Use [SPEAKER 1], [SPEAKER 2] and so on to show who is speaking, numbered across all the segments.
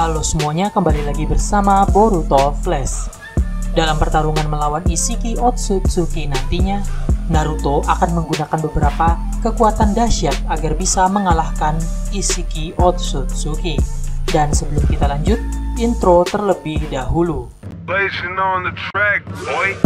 [SPEAKER 1] Halo semuanya, kembali lagi bersama Boruto Flash. Dalam pertarungan melawan Isiki Otsutsuki nantinya, Naruto akan menggunakan beberapa kekuatan dahsyat agar bisa mengalahkan Isiki Otsutsuki. Dan sebelum kita lanjut, intro terlebih dahulu.
[SPEAKER 2] On the track, boy.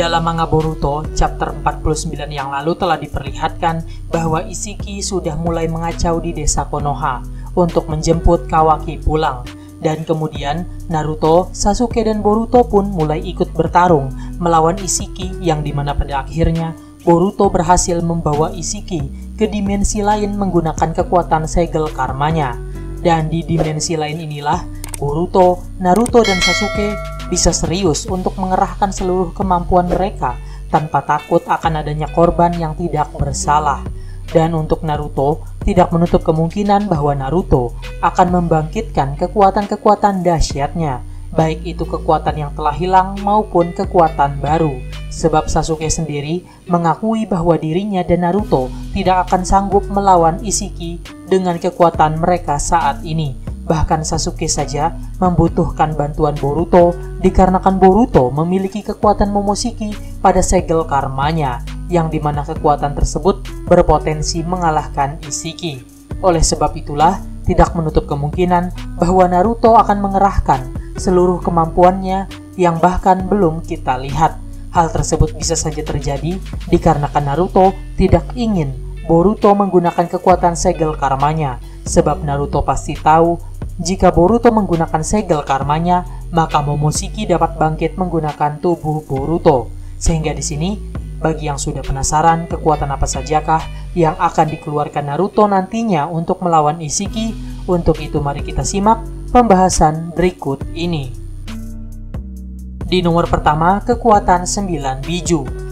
[SPEAKER 1] Dalam manga Boruto, chapter 49 yang lalu telah diperlihatkan bahwa Isiki sudah mulai mengacau di desa Konoha untuk menjemput Kawaki pulang. Dan kemudian Naruto, Sasuke, dan Boruto pun mulai ikut bertarung melawan Isiki yang di mana pada akhirnya Boruto berhasil membawa Isiki ke dimensi lain menggunakan kekuatan segel karmanya. Dan di dimensi lain inilah Boruto, Naruto, dan Sasuke bisa serius untuk mengerahkan seluruh kemampuan mereka tanpa takut akan adanya korban yang tidak bersalah. Dan untuk Naruto, tidak menutup kemungkinan bahwa Naruto akan membangkitkan kekuatan-kekuatan dahsyatnya, baik itu kekuatan yang telah hilang maupun kekuatan baru. Sebab Sasuke sendiri mengakui bahwa dirinya dan Naruto tidak akan sanggup melawan Isiki dengan kekuatan mereka saat ini. Bahkan Sasuke saja membutuhkan bantuan Boruto dikarenakan Boruto memiliki kekuatan Momoshiki pada segel karmanya yang di mana kekuatan tersebut berpotensi mengalahkan Isiki. Oleh sebab itulah, tidak menutup kemungkinan bahwa Naruto akan mengerahkan seluruh kemampuannya yang bahkan belum kita lihat. Hal tersebut bisa saja terjadi dikarenakan Naruto tidak ingin Boruto menggunakan kekuatan segel karmanya, sebab Naruto pasti tahu jika Boruto menggunakan segel karmanya, maka Momoshiki dapat bangkit menggunakan tubuh Boruto. Sehingga di sini, bagi yang sudah penasaran kekuatan apa sajakah yang akan dikeluarkan Naruto nantinya untuk melawan Isiki, untuk itu mari kita simak pembahasan berikut ini. Di nomor pertama, kekuatan 9 biju.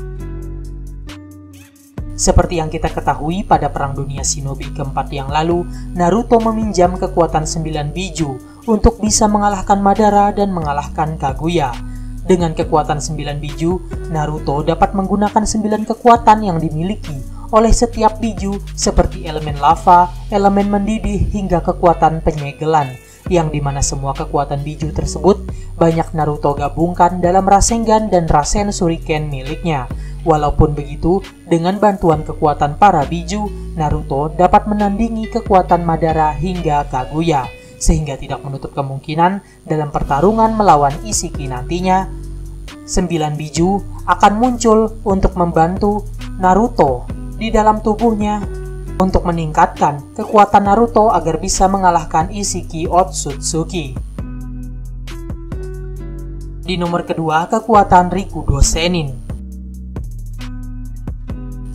[SPEAKER 1] Seperti yang kita ketahui pada Perang Dunia Shinobi keempat yang lalu, Naruto meminjam kekuatan 9 biju untuk bisa mengalahkan Madara dan mengalahkan Kaguya. Dengan kekuatan 9 biju, Naruto dapat menggunakan 9 kekuatan yang dimiliki oleh setiap biju seperti elemen lava, elemen mendidih, hingga kekuatan penyegelan yang di mana semua kekuatan biju tersebut banyak Naruto gabungkan dalam Rasengan dan Rasen Shuriken miliknya. Walaupun begitu, dengan bantuan kekuatan para biju, Naruto dapat menandingi kekuatan Madara hingga Kaguya, sehingga tidak menutup kemungkinan dalam pertarungan melawan Isiki nantinya, sembilan biju akan muncul untuk membantu Naruto di dalam tubuhnya untuk meningkatkan kekuatan Naruto agar bisa mengalahkan Isiki Otsutsuki. Di nomor kedua, kekuatan Rikudo Senin.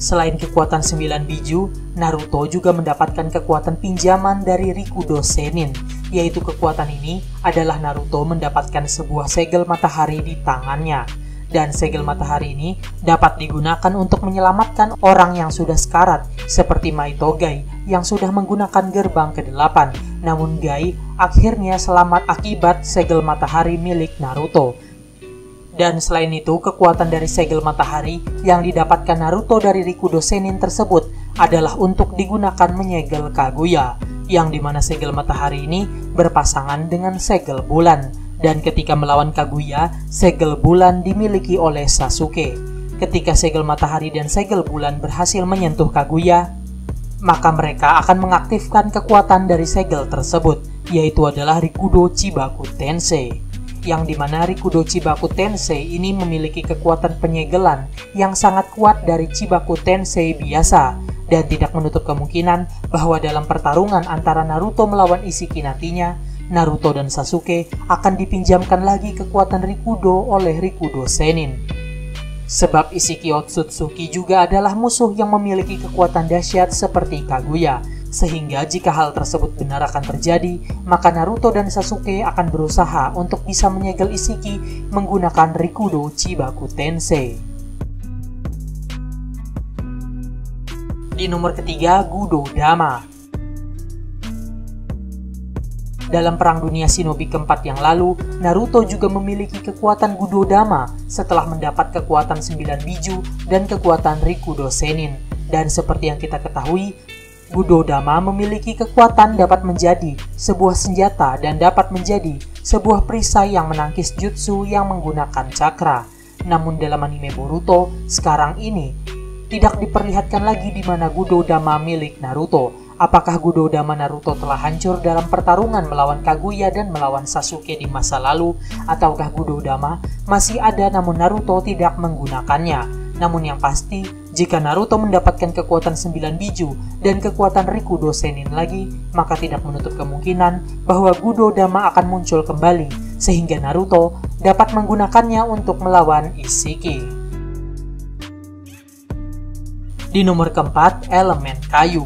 [SPEAKER 1] Selain kekuatan 9 biju, Naruto juga mendapatkan kekuatan pinjaman dari Rikudo Senin, yaitu kekuatan ini adalah Naruto mendapatkan sebuah segel matahari di tangannya. Dan segel matahari ini dapat digunakan untuk menyelamatkan orang yang sudah sekarat, seperti Maito Gai yang sudah menggunakan gerbang ke-8. Namun Gai akhirnya selamat akibat segel matahari milik Naruto. Dan selain itu, kekuatan dari segel matahari yang didapatkan Naruto dari Rikudo Senin tersebut adalah untuk digunakan menyegel Kaguya, yang di mana segel matahari ini berpasangan dengan segel bulan. Dan ketika melawan Kaguya, segel bulan dimiliki oleh Sasuke. Ketika segel matahari dan segel bulan berhasil menyentuh Kaguya, maka mereka akan mengaktifkan kekuatan dari segel tersebut, yaitu adalah Rikudo Chibaku Tensei yang di mana Rikudo Chibaku Tensei ini memiliki kekuatan penyegelan yang sangat kuat dari Chibaku Tensei biasa dan tidak menutup kemungkinan bahwa dalam pertarungan antara Naruto melawan Isiki nantinya, Naruto dan Sasuke akan dipinjamkan lagi kekuatan Rikudo oleh Rikudo Senin. Sebab Isiki Otsutsuki juga adalah musuh yang memiliki kekuatan dahsyat seperti Kaguya, sehingga jika hal tersebut benar akan terjadi, maka Naruto dan Sasuke akan berusaha untuk bisa menyegel Isiki menggunakan Rikudo Chibaku Tensei. Di nomor ketiga, Gudo Dama. Dalam perang dunia shinobi keempat yang lalu, Naruto juga memiliki kekuatan Gudodama setelah mendapat kekuatan 9 biju dan kekuatan Rikudo Senin. Dan seperti yang kita ketahui, Gudodama memiliki kekuatan dapat menjadi sebuah senjata dan dapat menjadi sebuah perisai yang menangkis jutsu yang menggunakan cakra. Namun dalam anime Boruto, sekarang ini tidak diperlihatkan lagi di mana Gudodama milik Naruto, Apakah Gudodama Naruto telah hancur dalam pertarungan melawan Kaguya dan melawan Sasuke di masa lalu? Ataukah Gudodama masih ada namun Naruto tidak menggunakannya? Namun yang pasti, jika Naruto mendapatkan kekuatan 9 biju dan kekuatan Rikudo Senin lagi, maka tidak menutup kemungkinan bahwa Gudodama akan muncul kembali, sehingga Naruto dapat menggunakannya untuk melawan Isiki. Di nomor keempat, elemen kayu.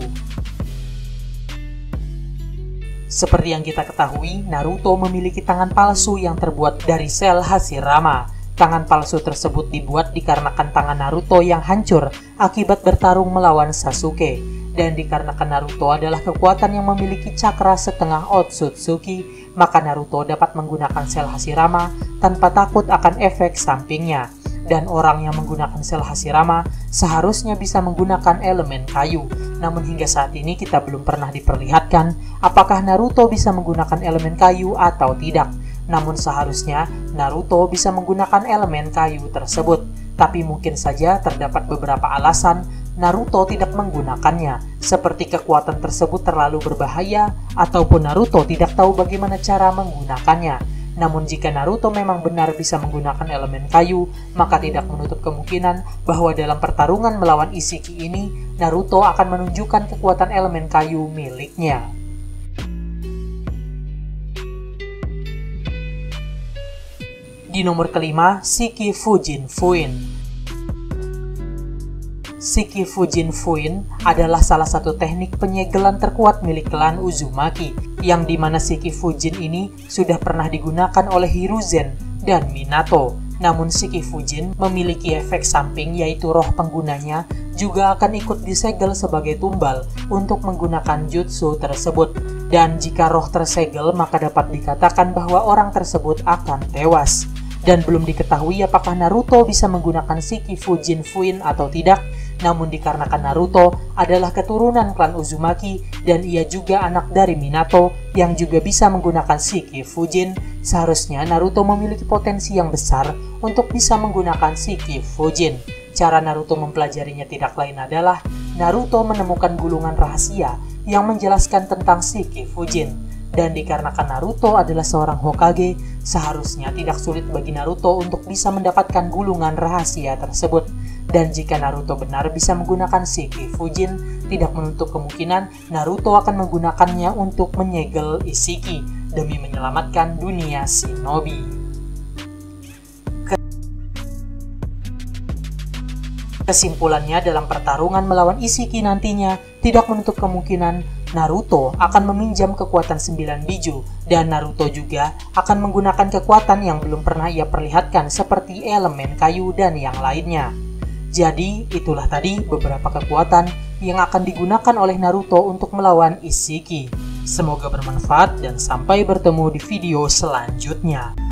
[SPEAKER 1] Seperti yang kita ketahui, Naruto memiliki tangan palsu yang terbuat dari sel Hashirama. Tangan palsu tersebut dibuat dikarenakan tangan Naruto yang hancur akibat bertarung melawan Sasuke. Dan dikarenakan Naruto adalah kekuatan yang memiliki cakra setengah Otsutsuki, maka Naruto dapat menggunakan sel Hashirama tanpa takut akan efek sampingnya dan orang yang menggunakan sel Hashirama seharusnya bisa menggunakan elemen kayu. Namun hingga saat ini kita belum pernah diperlihatkan apakah Naruto bisa menggunakan elemen kayu atau tidak. Namun seharusnya Naruto bisa menggunakan elemen kayu tersebut. Tapi mungkin saja terdapat beberapa alasan Naruto tidak menggunakannya, seperti kekuatan tersebut terlalu berbahaya ataupun Naruto tidak tahu bagaimana cara menggunakannya. Namun jika Naruto memang benar bisa menggunakan elemen kayu, maka tidak menutup kemungkinan bahwa dalam pertarungan melawan Isiki ini, Naruto akan menunjukkan kekuatan elemen kayu miliknya. Di nomor kelima, Shiki Fujin Fuin. Shiki Fujin Fuin adalah salah satu teknik penyegelan terkuat milik klan Uzumaki, yang di mana Shiki Fujin ini sudah pernah digunakan oleh Hiruzen dan Minato. Namun Shiki Fujin memiliki efek samping yaitu roh penggunanya juga akan ikut disegel sebagai tumbal untuk menggunakan jutsu tersebut. Dan jika roh tersegel maka dapat dikatakan bahwa orang tersebut akan tewas. Dan belum diketahui apakah Naruto bisa menggunakan Shiki Fujin Fuin atau tidak, namun dikarenakan Naruto adalah keturunan klan Uzumaki dan ia juga anak dari Minato yang juga bisa menggunakan Shiki Fujin, seharusnya Naruto memiliki potensi yang besar untuk bisa menggunakan Shiki Fujin. Cara Naruto mempelajarinya tidak lain adalah Naruto menemukan gulungan rahasia yang menjelaskan tentang Shiki Fujin. Dan dikarenakan Naruto adalah seorang Hokage, seharusnya tidak sulit bagi Naruto untuk bisa mendapatkan gulungan rahasia tersebut. Dan jika Naruto benar bisa menggunakan Shiki Fujin, tidak menutup kemungkinan Naruto akan menggunakannya untuk menyegel Isiki demi menyelamatkan dunia shinobi. Kesimpulannya dalam pertarungan melawan Isiki nantinya tidak menutup kemungkinan Naruto akan meminjam kekuatan 9 biju dan Naruto juga akan menggunakan kekuatan yang belum pernah ia perlihatkan seperti elemen kayu dan yang lainnya. Jadi, itulah tadi beberapa kekuatan yang akan digunakan oleh Naruto untuk melawan Isiki. Semoga bermanfaat dan sampai bertemu di video selanjutnya.